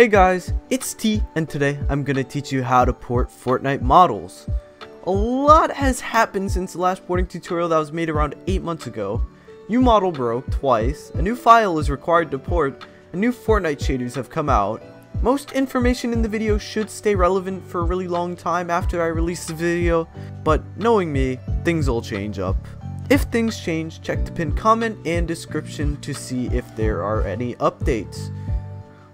Hey guys, it's T, and today I'm gonna teach you how to port Fortnite models. A lot has happened since the last porting tutorial that was made around 8 months ago. UModel broke twice, a new file is required to port, and new Fortnite shaders have come out. Most information in the video should stay relevant for a really long time after I release the video, but knowing me, things will change up. If things change, check the pinned comment and description to see if there are any updates.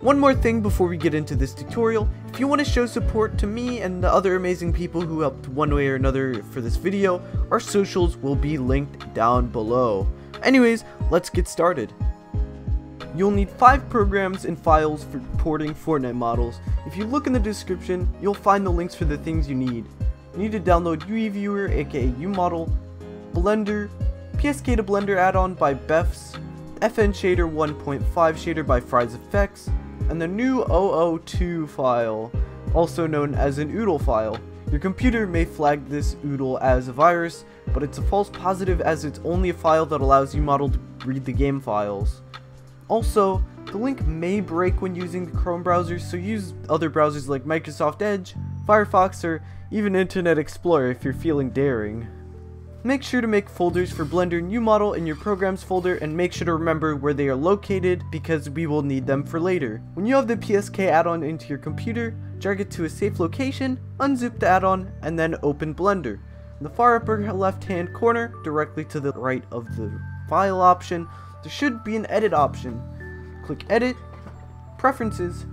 One more thing before we get into this tutorial, if you want to show support to me and the other amazing people who helped one way or another for this video, our socials will be linked down below. Anyways, let's get started. You'll need 5 programs and files for porting Fortnite models. If you look in the description, you'll find the links for the things you need. You need to download UE Viewer aka UModel, Blender, PSK to Blender add-on by Befzz, FN Shader 1.5 shader by FriesFX, and the new 002 file, also known as an OODLE file. Your computer may flag this OODLE as a virus, but it's a false positive as it's only a file that allows UModel to read the game files. Also, the link may break when using the Chrome browser, so use other browsers like Microsoft Edge, Firefox, or even Internet Explorer if you're feeling daring. Make sure to make folders for Blender UModel in your programs folder and make sure to remember where they are located because we will need them for later. When you have the PSK add-on into your computer, drag it to a safe location, unzip the add-on, and then open Blender. In the far upper left hand corner, directly to the right of the file option, there should be an edit option. Click edit, preferences,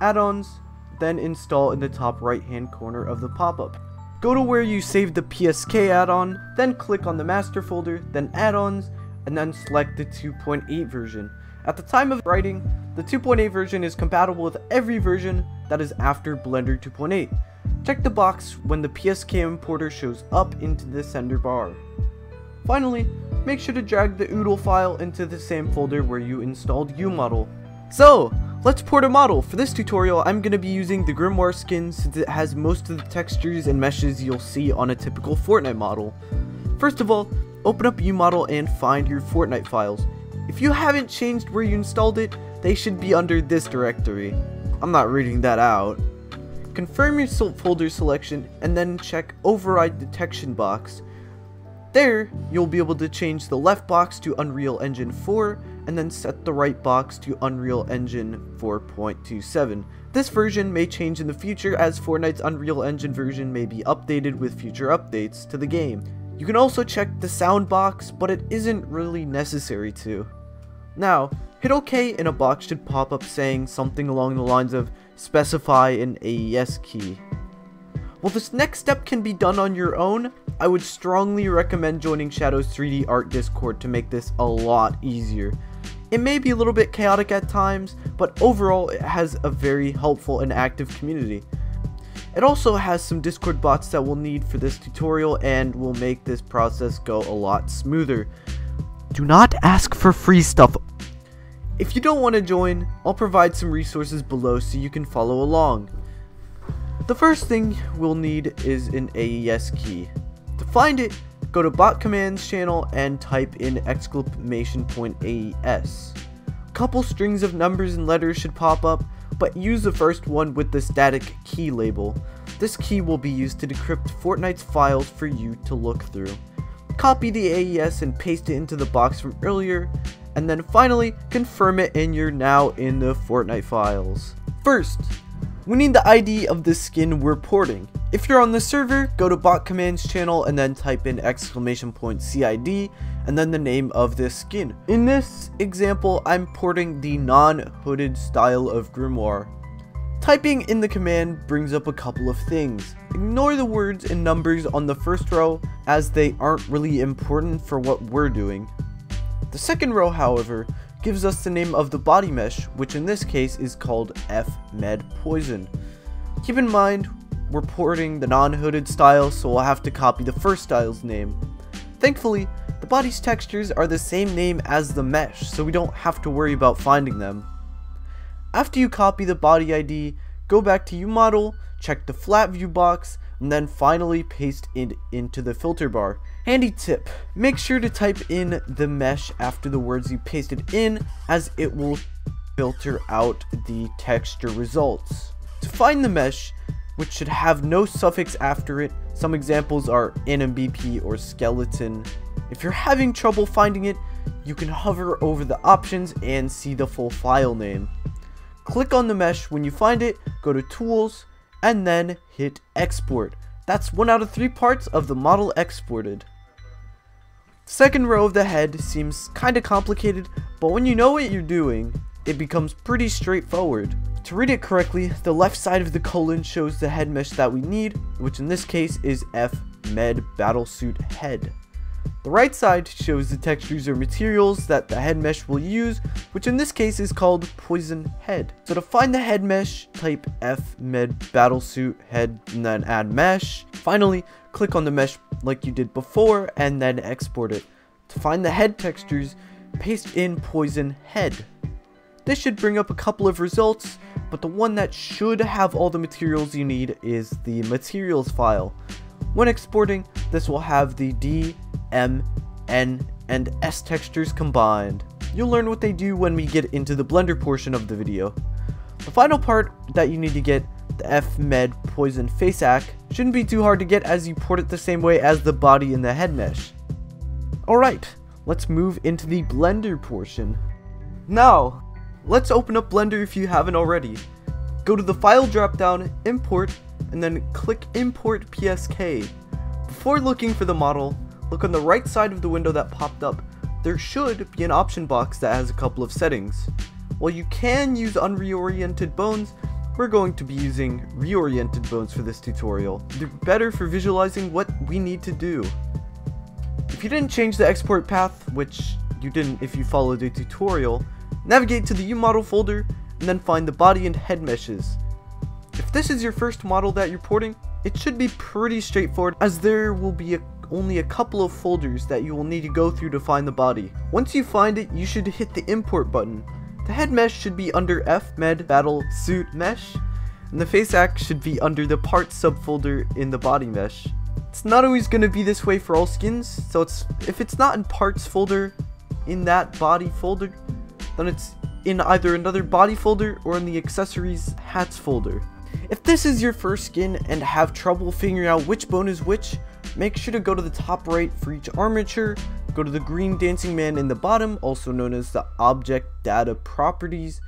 add-ons, then install in the top right hand corner of the pop-up. Go to where you saved the PSK add-on, then click on the master folder, then add-ons, and then select the 2.8 version. At the time of writing, the 2.8 version is compatible with every version that is after Blender 2.8. Check the box when the PSK importer shows up into the sender bar. Finally, make sure to drag the OODLE file into the same folder where you installed UModel. So, Let's port a model. For this tutorial, I'm going to be using the Grimoire skin since it has most of the textures and meshes you'll see on a typical Fortnite model. First of all, open up UModel and find your Fortnite files. If you haven't changed where you installed it, they should be under this directory. I'm not reading that out. Confirm your folder selection and then check override detection box. There, you'll be able to change the left box to Unreal Engine 4 and then set the right box to Unreal Engine 4.27. This version may change in the future as Fortnite's Unreal Engine version may be updated with future updates to the game. You can also check the sound box, but it isn't really necessary to. Now, hit OK and a box should pop up saying something along the lines of specify an AES key. While this next step can be done on your own, I would strongly recommend joining Shadowz 3D Art Discord to make this a lot easier. It may be a little bit chaotic at times, but overall it has a very helpful and active community. It also has some Discord bots that we'll need for this tutorial and will make this process go a lot smoother. Do not ask for free stuff. If you don't want to join, I'll provide some resources below so you can follow along. The first thing we'll need is an AES key. To find it, Go to bot commands channel and type in exclamation point AES. A couple strings of numbers and letters should pop up, but use the first one with the static key label. This key will be used to decrypt Fortnite's files for you to look through. Copy the AES and paste it into the box from earlier, and then finally confirm it and you're now in the Fortnite files. First, we need the ID of the skin we're porting. If you're on the server, go to bot commands channel and then type in exclamation point CID and then the name of this skin. In this example, I'm porting the non-hooded style of grimoire. Typing in the command brings up a couple of things. Ignore the words and numbers on the first row as they aren't really important for what we're doing. The second row, however, gives us the name of the body mesh, which in this case is called F-Med Poison. Keep in mind, we're porting the non-hooded style, so we'll have to copy the first style's name. Thankfully, the body's textures are the same name as the mesh, so we don't have to worry about finding them. After you copy the body ID, go back to UModel, check the flat view box, and then finally paste it into the filter bar. Handy tip, make sure to type in the mesh after the words you pasted in as it will filter out the texture results. To find the mesh, which should have no suffix after it, some examples are NMBP or skeleton. If you're having trouble finding it, you can hover over the options and see the full file name. Click on the mesh when you find it, go to tools, and then hit export. That's one out of three parts of the model exported. Second row of the head seems kinda complicated, but when you know what you're doing, it becomes pretty straightforward. To read it correctly, the left side of the colon shows the head mesh that we need, which in this case is F Med Battlesuit Head. The right side shows the textures or materials that the head mesh will use, which in this case is called Poison Head. So to find the head mesh, type F Med Battlesuit Head and then add mesh. Finally, click on the mesh like you did before and then export it. To find the head textures, paste in Poison Head. This should bring up a couple of results, but the one that should have all the materials you need is the materials file. When exporting, this will have the D, M, N, and S textures combined. You'll learn what they do when we get into the blender portion of the video. The final part that you need to get, the F-Med Poison FaceAcc, shouldn't be too hard to get as you port it the same way as the body in the head mesh. Alright, let's move into the blender portion. Now, let's open up Blender if you haven't already. Go to the file dropdown, import, and then click import PSK. Before looking for the model, look on the right side of the window that popped up. There should be an option box that has a couple of settings. While you can use unreoriented bones, we're going to be using reoriented bones for this tutorial. They're better for visualizing what we need to do. If you didn't change the export path, which you didn't if you followed the tutorial, navigate to the UModel folder and then find the body and head meshes. If this is your first model that you're porting, it should be pretty straightforward as there will be a, only a couple of folders that you will need to go through to find the body. Once you find it, you should hit the import button. The head mesh should be under F-Med Battle Suit Mesh, and the FaceAcc should be under the parts subfolder in the body mesh. It's not always going to be this way for all skins, so it's if it's not in parts folder in that body folder, then it's in either another body folder or in the accessories hats folder. If this is your first skin and have trouble figuring out which bone is which, make sure to go to the top right for each armature, go to the green dancing man in the bottom, also known as the object data properties,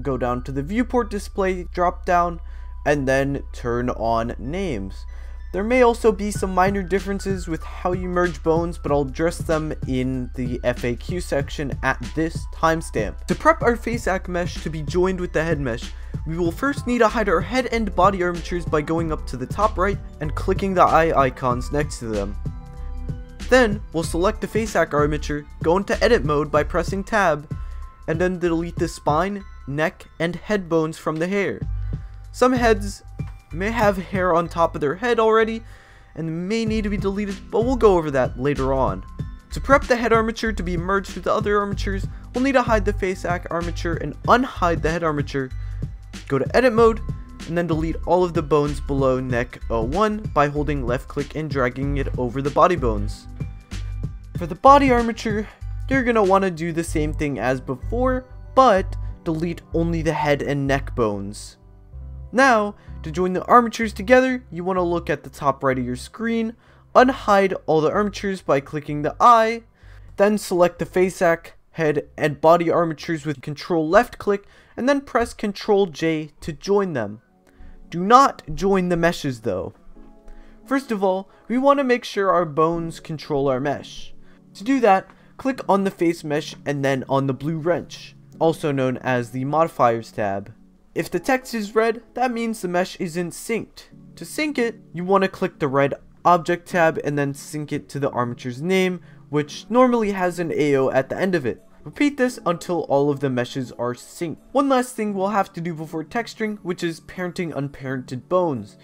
go down to the viewport display drop down, and then turn on names. There may also be some minor differences with how you merge bones, but I'll address them in the FAQ section at this timestamp. To prep our FaceAcc mesh to be joined with the head mesh, we will first need to hide our head and body armatures by going up to the top right and clicking the eye icons next to them. Then, we'll select the FaceAcc armature, go into edit mode by pressing tab, and then delete the spine, neck, and head bones from the hair. Some heads may have hair on top of their head already, and may need to be deleted, but we'll go over that later on. To prep the head armature to be merged with the other armatures, we'll need to hide the FaceAcc armature and unhide the head armature. Go to edit mode, and then delete all of the bones below neck 01 by holding left click and dragging it over the body bones. For the body armature, you're going to want to do the same thing as before, but delete only the head and neck bones. Now, to join the armatures together, you want to look at the top right of your screen, unhide all the armatures by clicking the eye, then select the FaceAcc, head, and body armatures with control left click, and then press control J to join them. Do not join the meshes though. First of all, we want to make sure our bones control our mesh. To do that, click on the face mesh and then on the blue wrench, also known as the modifiers tab. If the text is red, that means the mesh isn't synced. To sync it, you want to click the red object tab and then sync it to the armature's name, which normally has an AO at the end of it. Repeat this until all of the meshes are synced. One last thing we'll have to do before texturing, which is parenting unparented bones.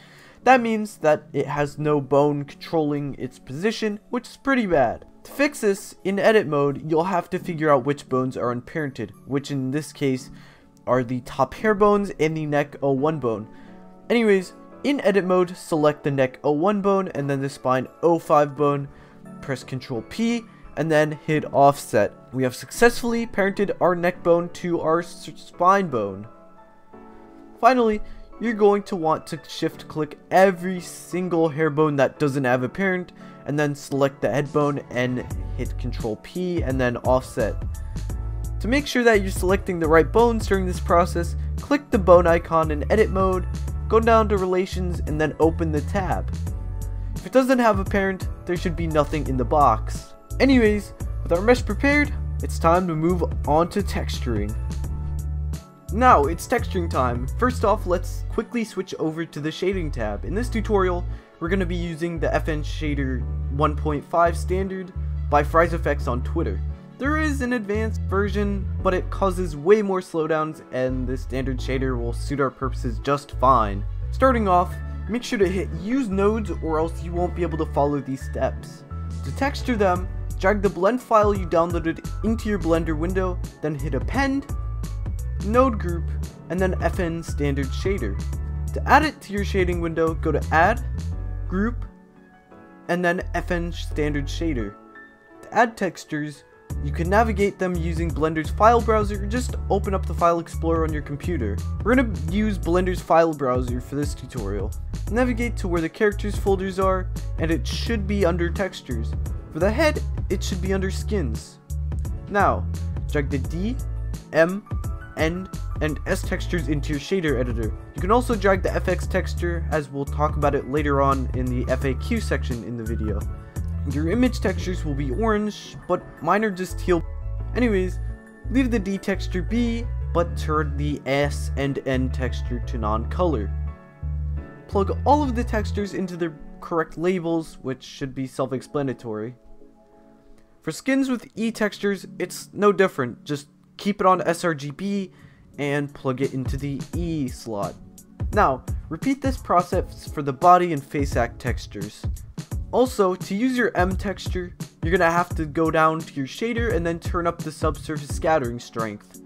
That means that it has no bone controlling its position, which is pretty bad. To fix this, in edit mode, you'll have to figure out which bones are unparented, which in this case are the top hair bones and the neck 01 bone. Anyways, in edit mode, select the neck 01 bone and then the spine 05 bone, press Ctrl P, and then hit offset. We have successfully parented our neck bone to our spine bone. Finally, you're going to want to shift click every single hair bone that doesn't have a parent and then select the head bone and hit Ctrl P and then offset. To make sure that you're selecting the right bones during this process, click the bone icon in edit mode, go down to relations and then open the tab. If it doesn't have a parent, there should be nothing in the box. Anyways, with our mesh prepared, it's time to move on to texturing. Now, it's texturing time. First off, let's quickly switch over to the shading tab. In this tutorial, we're going to be using the FN Shader 1.5 standard by FriesFX on Twitter. There is an advanced version, but it causes way more slowdowns and the standard shader will suit our purposes just fine. Starting off, make sure to hit use nodes or else you won't be able to follow these steps. To texture them, drag the blend file you downloaded into your Blender window, then hit append, node group, and then FN standard shader. To add it to your shading window, go to add, group, and then FN standard shader. To add textures, you can navigate them using Blender's file browser, just open up the file explorer on your computer. We're going to use Blender's file browser for this tutorial. Navigate to where the characters folders are, and it should be under textures. For the head, it should be under skins. Now, drag the D, M, N, and S textures into your shader editor. You can also drag the FX texture as we'll talk about it later on in the FAQ section in the video. Your image textures will be orange, but mine are just teal. Anyways, leave the D texture be, but turn the S and N texture to non-color. Plug all of the textures into their correct labels, which should be self-explanatory. For skins with E textures, it's no different, just keep it on sRGB and plug it into the E slot. Now, repeat this process for the body and face act textures. Also, to use your M texture, you're going to have to go down to your shader and then turn up the subsurface scattering strength.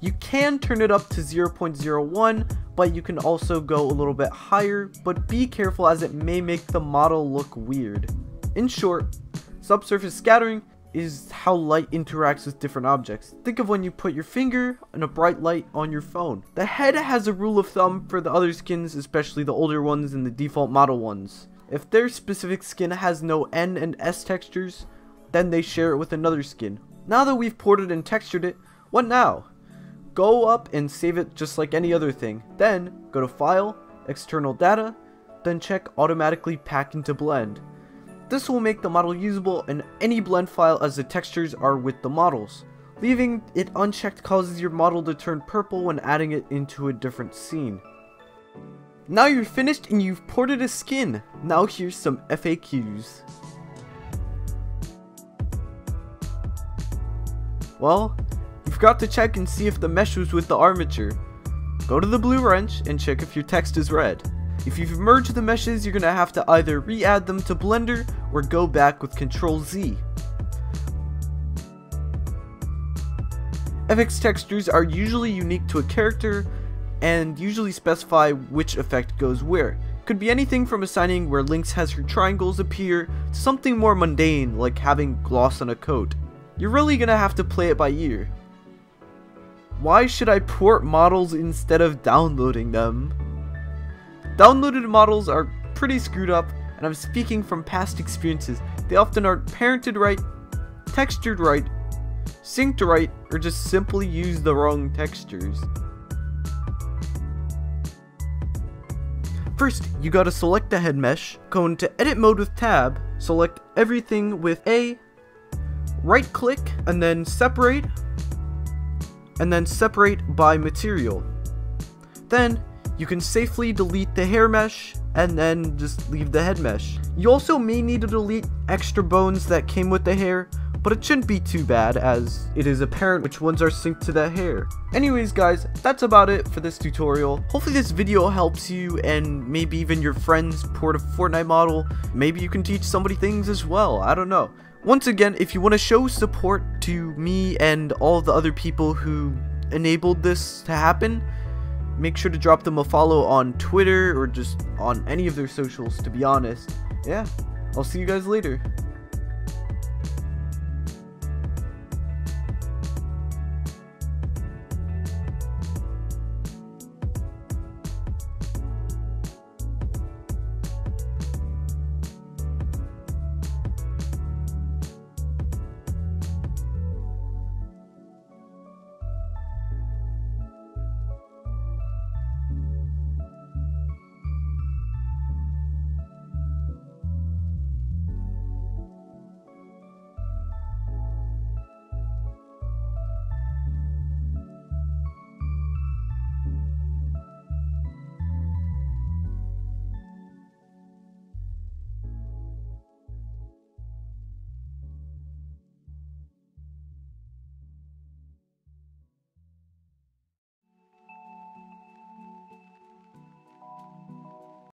You can turn it up to 0.01, but you can also go a little bit higher, but be careful as it may make the model look weird. In short, subsurface scattering is how light interacts with different objects. Think of when you put your finger in a bright light on your phone. The head has a rule of thumb for the other skins, especially the older ones and the default model ones. If their specific skin has no N and S textures, then they share it with another skin. Now that we've ported and textured it, what now? Go up and save it just like any other thing. Then, go to File, External Data, then check Automatically Pack into Blend. This will make the model usable in any blend file as the textures are with the models. Leaving it unchecked causes your model to turn purple when adding it into a different scene. Now you're finished and you've ported a skin. Now here's some FAQs. Well, you've got to check and see if the mesh was with the armature. Go to the blue wrench and check if your text is red. If you've merged the meshes, you're going to have to either re-add them to Blender or go back with Control Z. FX textures are usually unique to a character, and usually specify which effect goes where. Could be anything from assigning where Lynx has her triangles appear, to something more mundane like having gloss on a coat. You're really gonna have to play it by ear. Why should I port models instead of downloading them? Downloaded models are pretty screwed up, and I'm speaking from past experiences. They often aren't parented right, textured right, synced right, or just simply use the wrong textures. First, you gotta select the head mesh, go into edit mode with tab, select everything with A, right click, and then separate, and then separate by material. Then, you can safely delete the hair mesh, and then just leave the head mesh. You also may need to delete extra bones that came with the hair, but it shouldn't be too bad as it is apparent which ones are synced to the hair. Anyways guys, that's about it for this tutorial. Hopefully this video helps you and maybe even your friends port a Fortnite model. Maybe you can teach somebody things as well, I don't know. Once again, if you want to show support to me and all the other people who enabled this to happen, make sure to drop them a follow on Twitter or just on any of their socials to be honest. Yeah, I'll see you guys later.